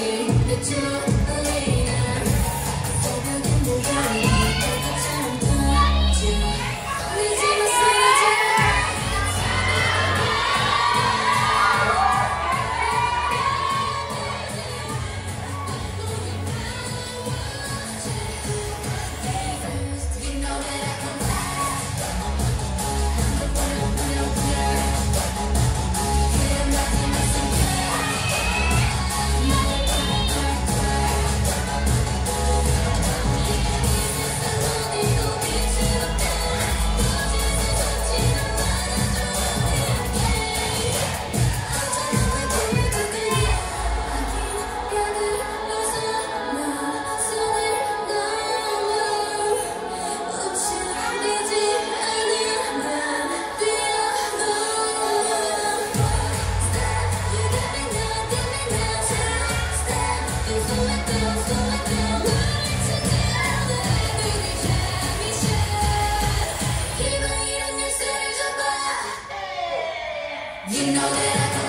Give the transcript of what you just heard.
see. You know that I